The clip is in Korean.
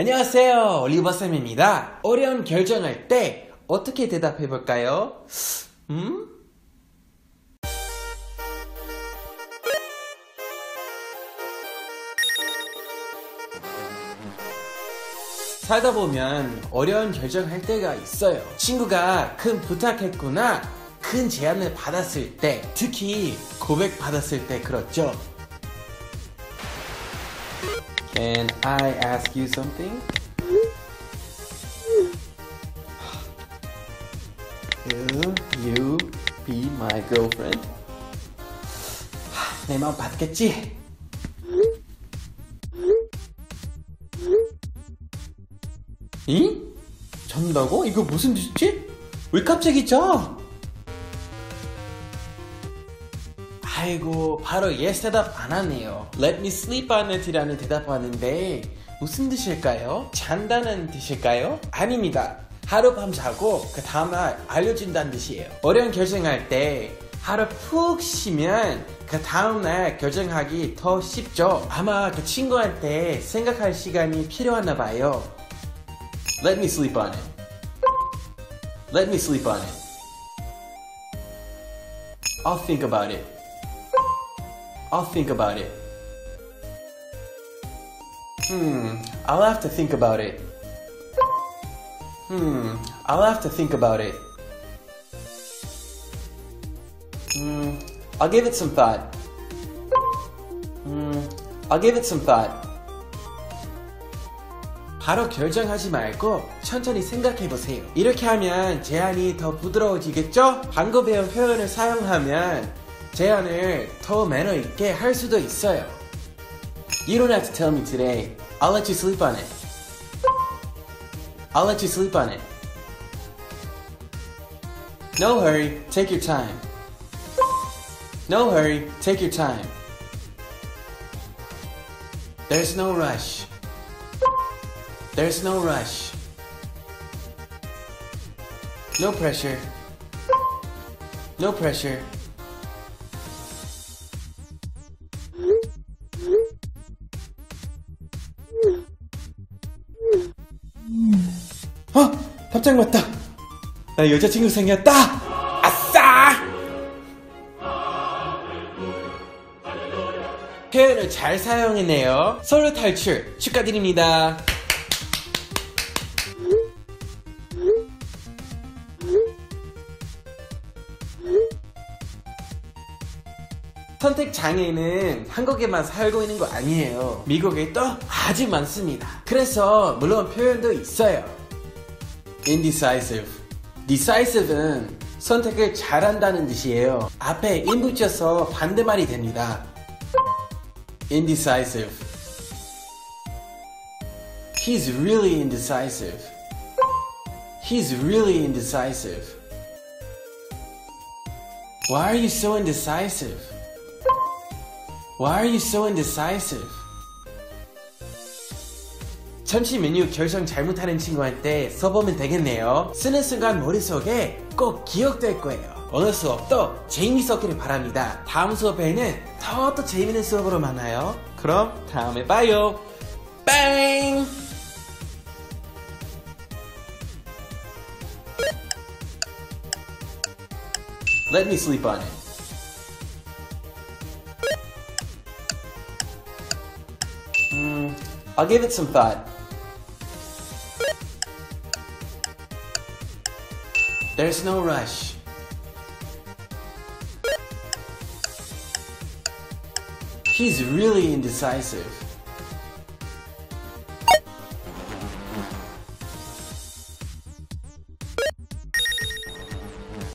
안녕하세요. 올리버쌤입니다. 어려운 결정할 때 어떻게 대답해 볼까요? 음? 살다 보면 어려운 결정할 때가 있어요. 친구가 큰 부탁했거나 큰 제안을 받았을 때, 특히 고백 받았을 때 그렇죠. Can I ask you something? Will you be my girlfriend? 내 마음 받겠지? 이? 잔다고? 이거 무슨 뜻이지? 왜 갑자기 자? 아이고 바로 yes 대답 안 하네요. Let me sleep on it이라는 대답하는데 무슨 뜻일까요? 잔다는 뜻일까요? 아닙니다. 하룻밤 자고 그 다음날 알려준다는 뜻이에요. 어려운 결정할 때 하루 푹 쉬면 그 다음날 결정하기 더 쉽죠. 아마 그 친구한테 생각할 시간이 필요하나 봐요. Let me sleep on it. Let me sleep on it. I'll think about it I'll think about it. Hmm, I'll have to think about it. Hmm, I'll have to think about it. Hmm, I'll give it some thought. Hmm, I'll give it some thought. 바로 결정하지 말고 천천히 생각해 보세요. 이렇게 하면 제안이 더 부드러워지겠죠? 방금 배운 표현을 사용하면 제안을 더 매너 있게 할 수도 있어요. You don't have to tell me today. I'll let you sleep on it. I'll let you sleep on it. No hurry, take your time. No hurry, take your time. There's no rush. There's no rush. No pressure. No pressure. 어! 답장 왔다! 나 여자친구 생겼다! 아싸! 표현을 잘 사용했네요. 서로 탈출 축하드립니다. 선택 장애는 한국에만 살고 있는 거 아니에요. 미국에도 아주 많습니다. 그래서 물론 표현도 있어요. indecisive. decisive는 선택을 잘한다는 뜻이에요. 앞에 in 붙여서 반대말이 됩니다. indecisive. He's really indecisive. He's really indecisive. Why are you so indecisive? Why are you so indecisive? 점심 메뉴 결정 잘못하는 친구한테 써보면 되겠네요. 쓰는 순간 머릿속에 꼭 기억될 거예요. 어느 수업도 재미있었기를 바랍니다. 다음 수업에는 더더 재미있는 수업으로 만나요. 그럼 다음에 봐요. 뺑! Let me sleep on it. Mm, I'll give it some thought. There's no rush. He's really indecisive.